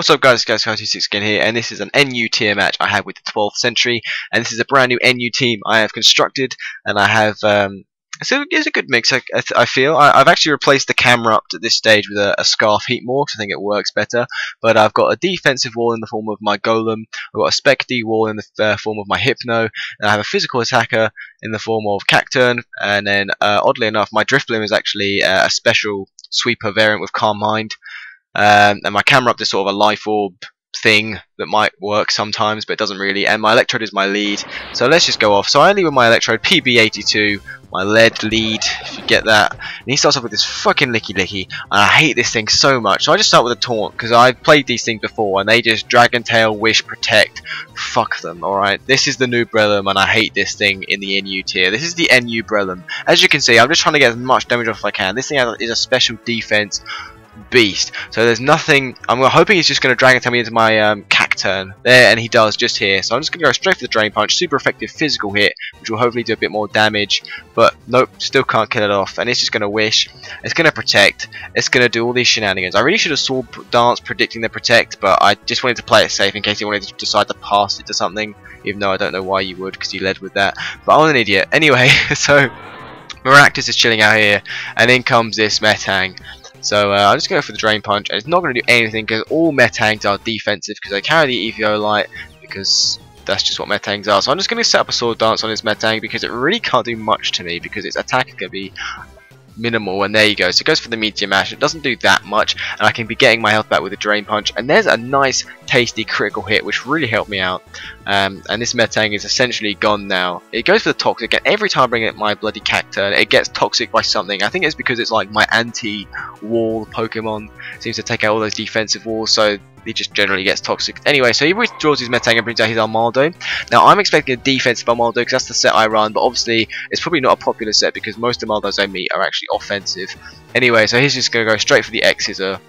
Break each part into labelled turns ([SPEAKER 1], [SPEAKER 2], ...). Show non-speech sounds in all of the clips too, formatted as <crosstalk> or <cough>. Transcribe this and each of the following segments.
[SPEAKER 1] What's up guys, it's guys, 26 again here, and this is an NU tier match I have with the 12th Century, and this is a brand new NU team I have constructed, and I have, um, a, it's a good mix, I, I feel. I, have actually replaced the Camerupt to this stage with a, a Scarf Heatmor, I think it works better, but I've got a defensive wall in the form of my Golem, I've got a Spec D wall in the uh, form of my Hypno, and I have a physical attacker in the form of Cacturne, and then, uh, oddly enough, my Drifblim is actually uh, a special sweeper variant with Calm Mind, um, and my Camerupt to sort of a life orb thing that might work sometimes, but it doesn't really. And my electrode is my lead, so let's just go off. So I lead with my electrode PB82, my lead lead, if you get that. And he starts off with this fucking Lickilicky, and I hate this thing so much. So I just start with a taunt because I've played these things before, and they just Dragon Tail, Wish, Protect. Fuck them, alright? This is the new Breloom, and I hate this thing in the NU tier. This is the NU Breloom. As you can see, I'm just trying to get as much damage off as I can. This thing is a special defense beast. So there's nothing. I'm hoping he's just going to Dragon Tail me into my um, Cacturne there, and he does just here. So I'm just going to go straight for the Drain Punch. Super effective physical hit, which will hopefully do a bit more damage. But nope, still can't kill it off. And it's just going to Wish. It's going to Protect. It's going to do all these shenanigans. I really should have saw Dance predicting the Protect, but I just wanted to play it safe in case he wanted to decide to pass it to something. Even though I don't know why you would, because you led with that. But I'm an idiot. Anyway, <laughs> so Maractus is chilling out here, and in comes this Metang. So uh, I'm just going go for the Drain Punch, and it's not going to do anything because all Metangs are defensive because they carry the Eviolite because that's just what Metangs are. So I'm just going to set up a Sword Dance on his Metang because it really can't do much to me because its attack is going to be minimal and there you go. So it goes for the meteor mash. It doesn't do that much and I can be getting my health back with a drain punch. And there's a nice tasty critical hit which really helped me out. Um, and this Metang is essentially gone now. It goes for the toxic and every time I bring it my bloody Cacturne it gets toxic by something. I think it's because it's like my anti-wall Pokemon seems to take out all those defensive walls so he just generally gets toxic. Anyway, so he withdraws his Metang and brings out his Armaldo. Now, I'm expecting a defensive Armaldo because that's the set I run, but obviously it's probably not a popular set because most Armaldos I meet are actually offensive. Anyway, so he's just going to go straight for the Scissor.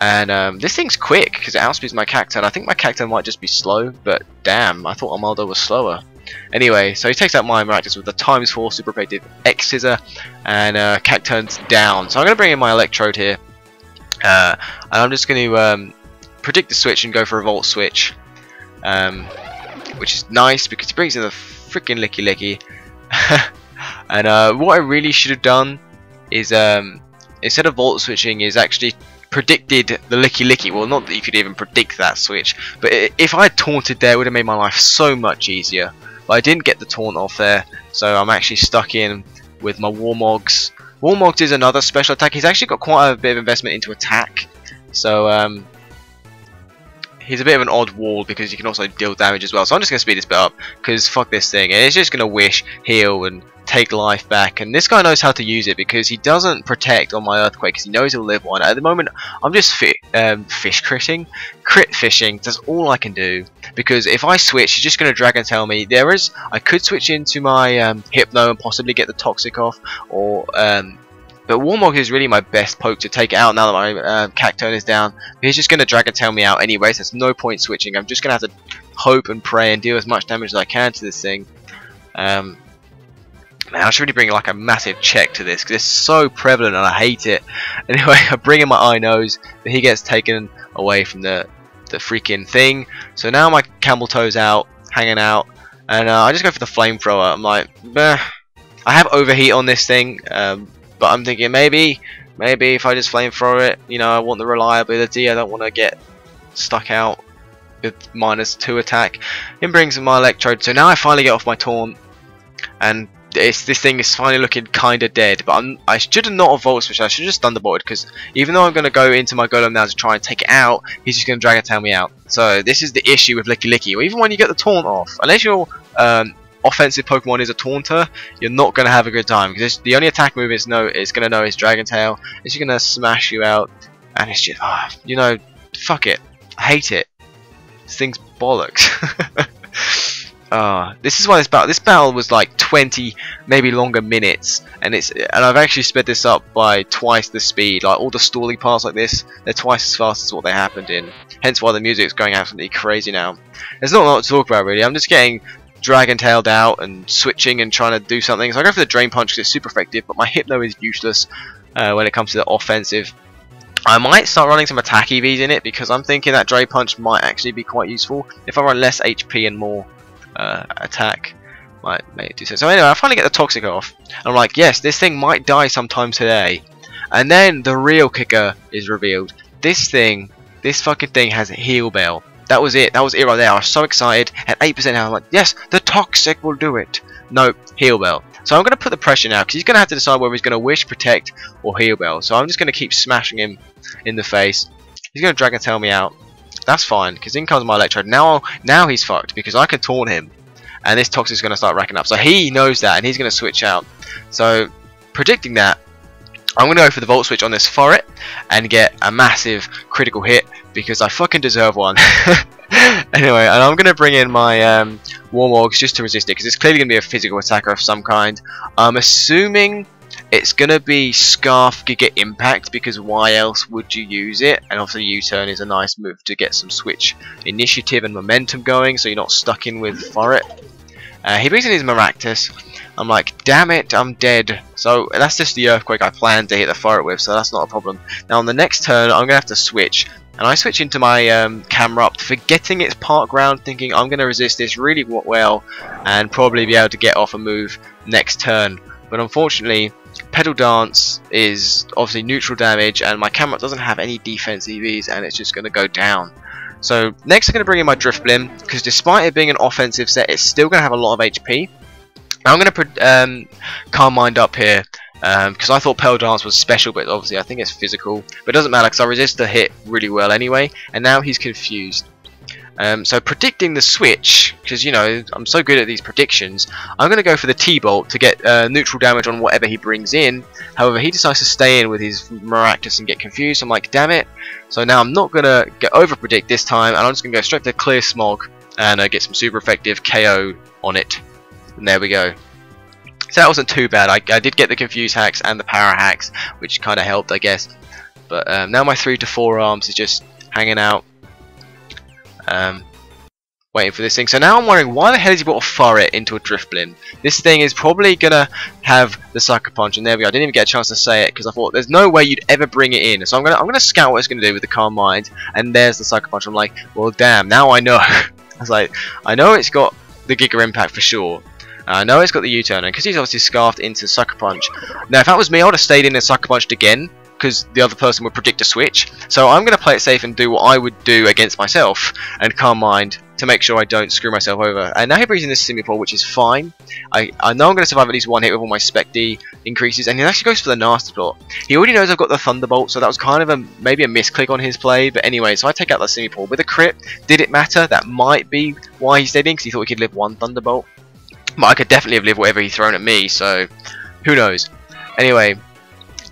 [SPEAKER 1] And um, this thing's quick because it outspeeds my Cacturne. I think my Cacturne might just be slow, but damn, I thought Armaldo was slower. Anyway, so he takes out my Maractus with the times 4 super effective X Scissor, and uh, Cacturne's down. So I'm going to bring in my Electrode here. Uh, and I'm just going to um, predict the switch and go for a Volt Switch. Um, which is nice because he brings in the freaking Lickilicky. <laughs> and uh, what I really should have done is um, instead of Volt Switching is actually predicted the Lickilicky. Well, not that you could even predict that switch, but if I had taunted there, it would have made my life so much easier. But I didn't get the taunt off there, so I'm actually stuck in with my Warmogs. Warmogs is another special attack. He's actually got quite a bit of investment into attack, so um, he's a bit of an odd wall because you can also deal damage as well. So I'm just going to speed this bit up because fuck this thing. And it's just going to wish, heal, and take life back. And this guy knows how to use it because he doesn't protect on my Earthquake because he knows he'll live one. At the moment, I'm just fit, um, fish critting. Crit fishing, that's all I can do. Because if I switch, he's just going to Dragon Tail me. There is, I could switch into my um, Hypno and possibly get the Toxic off. Or um, but Warmog is really my best poke to take out now that my uh, Cacturne is down. He's just going to Dragon Tail me out anyway, so there's no point switching. I'm just going to have to hope and pray and deal as much damage as I can to this thing. Um, man, I should really bring like a massive check to this because it's so prevalent and I hate it. <laughs> Anyway, I bring in my eye nose, but he gets taken away from the the freaking thing. So now my camel toes out, hanging out, and uh, I just go for the flamethrower. I'm like, Bleh. I have overheat on this thing. Um, but I'm thinking maybe, maybe if I just flamethrower it, you know, I want the reliability. I don't want to get stuck out with minus two attack. It brings my electrode. So now I finally get off my taunt, and this thing is finally looking kind of dead. But I'm, I should have not have volt switched. I should have just thunderbolted because even though I'm going to go into my golem now to try and take it out, he's just going to Dragon Tail me out. So this is the issue with Lickilicky. Even when you get the taunt off, unless you're um, offensive Pokemon is a Taunter, you're not going to have a good time because the only attack move it's know it's going to know is Dragon Tail. It's going to smash you out, and it's just ah, you know, fuck it, I hate it. This thing's bollocks. <laughs> Ah, this is why this battle. This battle was like 20, maybe longer minutes, and it's and I've actually sped this up by twice the speed. Like all the stalling parts like this, they're twice as fast as what they happened in. Hence why the music's going absolutely crazy now. There's not a lot to talk about really. I'm just getting dragon tailed out and switching and trying to do something. So I go for the drain punch because it's super effective, but my hypno is useless uh, when it comes to the offensive. I might start running some attack EVs in it because I'm thinking that drain Punch might actually be quite useful. If I run less HP and more uh, attack, might, might do so. So anyway, I finally get the Toxic off. And I'm like, yes, this thing might die sometime today. And then the real kicker is revealed. This thing, this fucking thing has a heal bell. That was it. That was it right there. I was so excited. At 8% now, I'm like, yes, the Toxic will do it. Nope, heal bell. So I'm going to put the pressure now because he's going to have to decide whether he's going to wish, protect, or heal bell. So I'm just going to keep smashing him in the face. He's going to Dragon Tail me out. That's fine because in comes my Electrode. Now, now he's fucked because I can taunt him, and this Toxic is going to start racking up. So he knows that, and he's going to switch out. So predicting that, I'm going to go for the Volt Switch on this Furret and get a massive critical hit because I fucking deserve one. <laughs> anyway, and I'm going to bring in my um, just to resist it because it's clearly going to be a physical attacker of some kind. I'm assuming it's going to be Scarf Giga Impact because why else would you use it? And obviously U-turn is a nice move to get some switch initiative and momentum going so you're not stuck in with Furret. Uh, he brings in his Maractus. I'm like, damn it, I'm dead. So that's just the Earthquake I planned to hit the Furret with, so that's not a problem. Now on the next turn, I'm going to have to switch. And I switch into my um, Camerupt, forgetting it's park ground, thinking I'm going to resist this really well and probably be able to get off a move next turn. But unfortunately, Petal Dance is obviously neutral damage and my Camerupt doesn't have any defense EVs and it's just going to go down. So next I'm going to bring in my Drifblim, because despite it being an offensive set, it's still going to have a lot of HP. I'm going to um, Calm Mind up here because um, I thought Petal Dance was special, but obviously I think it's physical. But it doesn't matter because I resist the hit really well anyway, and now he's confused. Um, so predicting the switch, because you know I'm so good at these predictions, I'm going to go for the T-Bolt to get uh, neutral damage on whatever he brings in. However, he decides to stay in with his Maractus and get confused. I'm like, damn it! So now I'm not going to get over predict this time, and I'm just going to go straight to Clear Smog and uh, get some super effective KO on it. And there we go. So that wasn't too bad. I, I did get the confused hacks and the power hacks, which kind of helped, I guess. But um, now my three to four arms is just hanging out, um, waiting for this thing. So now I'm wondering why the hell has he brought a Furret into a Drifblim? This thing is probably gonna have the Sucker Punch, and there we go. I didn't even get a chance to say it because I thought there's no way you'd ever bring it in. So I'm gonna I'm gonna scout what it's gonna do with the Calm Mind, and there's the Sucker Punch. I'm like, well, damn. Now I know. <laughs> I was like, I know it's got the Giga Impact for sure. I uh, know it's got the U-turn, because he's obviously scarfed into Sucker Punch. Now, if that was me, I would have stayed in and Sucker Punched again, because the other person would predict a switch. So I'm going to play it safe and do what I would do against myself, and calm mind to make sure I don't screw myself over. And now he brings in this Simipour, which is fine. I, I know I'm going to survive at least one hit with all my Spec D increases, and he actually goes for the Nasty Plot. He already knows I've got the Thunderbolt, so that was kind of a maybe a misclick on his play, but anyway, so I take out the Simipour with a crit. Did it matter? That might be why he's in, because he thought he could live one Thunderbolt. But I could definitely have lived whatever he's thrown at me, so who knows. Anyway,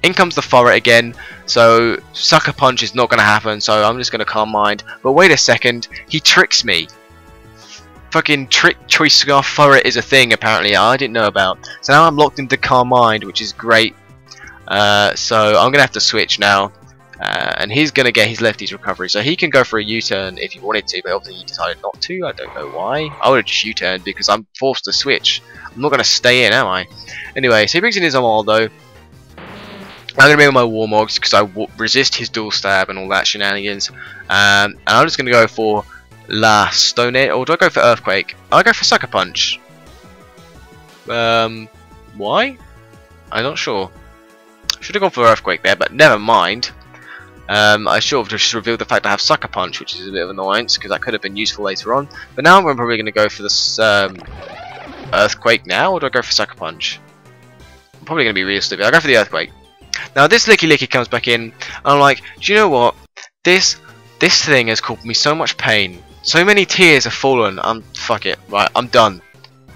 [SPEAKER 1] in comes the Furret again, so Sucker Punch is not going to happen, so I'm just going to calm mind. But wait a second, he tricks me. Fucking trick choice scarf Furret is a thing apparently I didn't know about. So now I'm locked into calm mind, which is great. Uh, so I'm going to have to switch now. Uh, and he's going to get his lefties recovery. So he can go for a U-turn if he wanted to, but obviously he decided not to. I don't know why. I would have just U-turned because I'm forced to switch. I'm not going to stay in, am I? Anyway, so he brings in his Armaldo. I'm going to bring in my Warmogs because I resist his dual stab and all that shenanigans. Um, and I'm just going to go for last Stone or do I go for Earthquake? I'll go for Sucker Punch. Um, why? I'm not sure. Should have gone for Earthquake there, but never mind. Um, I should have just revealed the fact I have Sucker Punch, which is a bit of annoyance, because that could have been useful later on. But now I'm probably going to go for this um, Earthquake now, or do I go for Sucker Punch? I'm probably going to be real stupid. I'll go for the Earthquake. Now this Lickilicky comes back in, and I'm like, do you know what? This this thing has caused me so much pain. So many tears have fallen. I'm fuck it. Right, I'm done.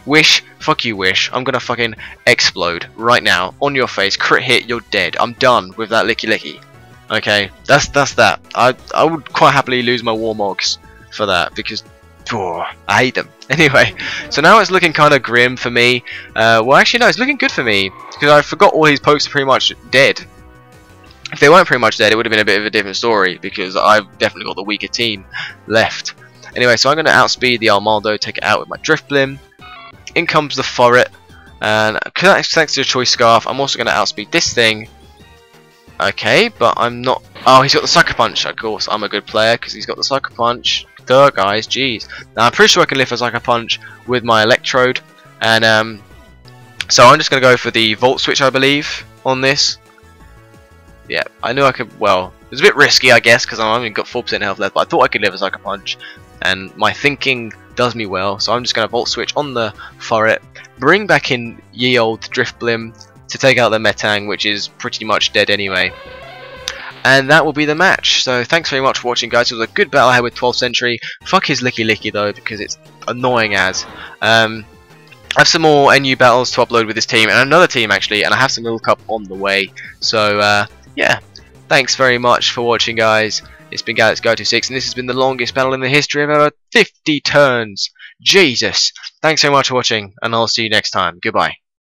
[SPEAKER 1] Wish, fuck you, Wish. I'm gonna fucking explode right now on your face. Crit hit, you're dead. I'm done with that Lickilicky. Okay, that's that's that. I I would quite happily lose my Warmogs for that because I hate them. <laughs> Anyway, so now it's looking kind of grim for me. Uh, well, actually, no, it's looking good for me because I forgot all these pokes are pretty much dead. If they weren't pretty much dead, it would have been a bit of a different story because I've definitely got the weaker team left. Anyway, so I'm going to outspeed the Armaldo, take it out with my Drifblim. In comes the Furret. and thanks to the Choice Scarf, I'm also going to outspeed this thing Okay, but I'm not Oh, he's got the sucker punch. Of course, I'm a good player because he's got the sucker punch. Duh, guys, jeez. Now, I'm pretty sure I can lift a sucker punch with my electrode. And, um, so I'm just going to go for the volt switch, I believe, on this. Yeah, I knew I could, well, it was a bit risky, I guess, because I've only got 4% health left, but I thought I could live a sucker punch. And my thinking does me well, so I'm just going to volt switch on the Furret, bring back in ye old Drifblim to take out the Metang, which is pretty much dead anyway and that will be the match. So thanks very much for watching guys, it was a good battle I had with 12th Century, fuck his Lickilicky, though, because it's annoying as. Um, I have some more NU battles to upload with this team, and another team actually, and I have some World Cup on the way, so uh, yeah, thanks very much for watching guys, it's been Galaxyguy 26 and this has been the longest battle in the history of ever. 50 turns, Jesus, thanks very much for watching, and I'll see you next time, goodbye.